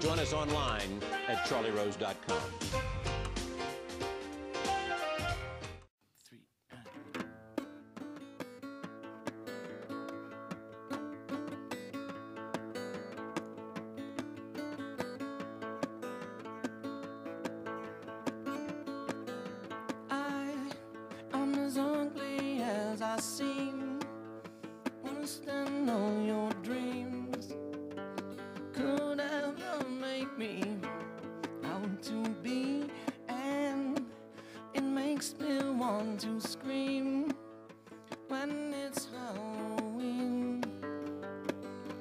Join us online at charlierose.com. I am as ugly as I seem, worse than all your to scream when it's Halloween,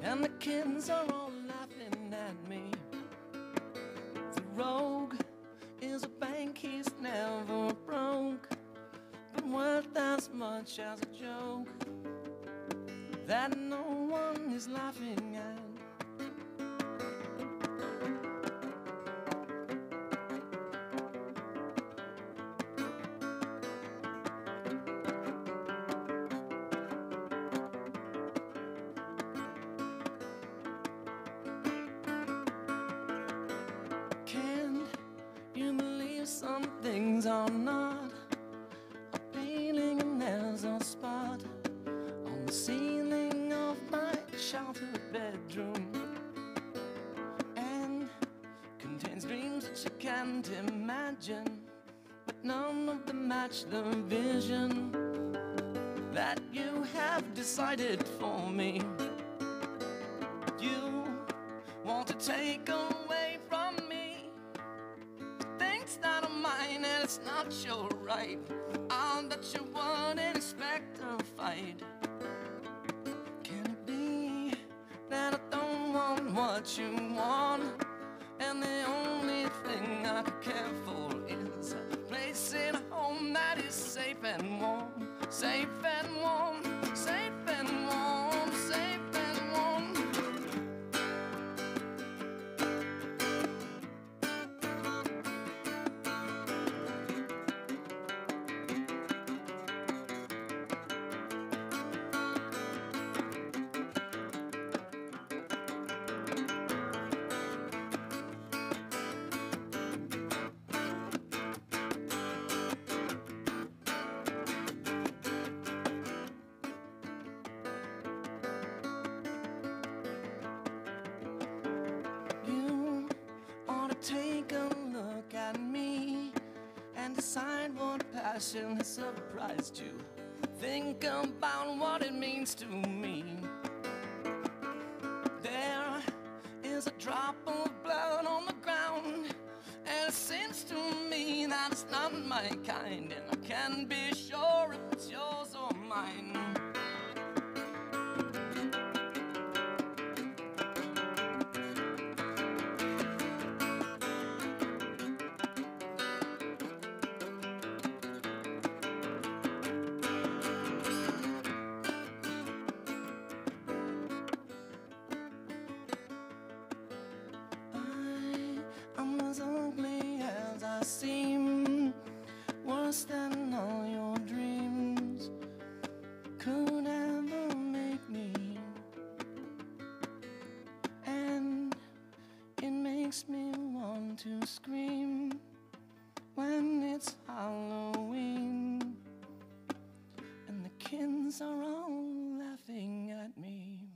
and the kids are all laughing at me. The rogue is a bank he's never broke, but worth as much as a joke that no one is laughing at. Things are not appealing and there's a spot on the ceiling of my childhood bedroom. And contains dreams that you can't imagine but none of them match the vision that you have decided for me. You want to take away from me things that mine and it's not your right. I'll bet you wouldn't expect a fight. Can it be that I don't want what you want? And the only thing I care for is a place in a home that is safe and warm, safe and warm, and what passion has surprised you. Think about what it means to me. There is a drop of blood on the ground, and it seems to me that it's not my kind, and I can't be sure if it's yours or mine. Makes me want to scream when it's Halloween, and the kids are all laughing at me.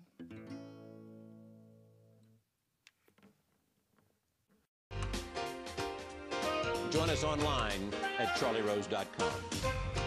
Join us online at charlierose.com.